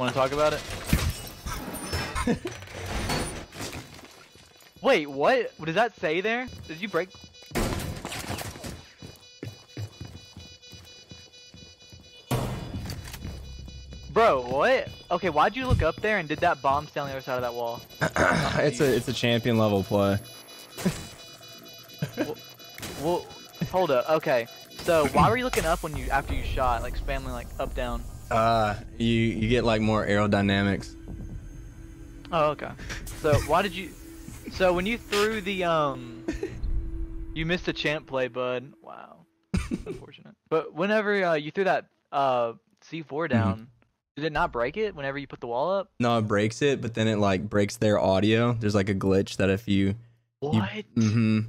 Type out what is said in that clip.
Want to talk about it? Wait, what? What does that say there? Did you break? Bro, what? Okay, why'd you look up there and did that bomb stay on the other side of that wall? it's a it's a champion level play. Well, hold up. Okay, so why were you looking up when you after you shot, like spamming like up down? Uh, you you get like more aerodynamics. Oh, okay. So why did you? So when you threw the um, you missed a champ play, bud. Wow, unfortunate. But whenever uh, you threw that uh C4 down, did it not break it? Whenever you put the wall up? No, it breaks it, but then it like breaks their audio. There's like a glitch that if you What? mm-hmm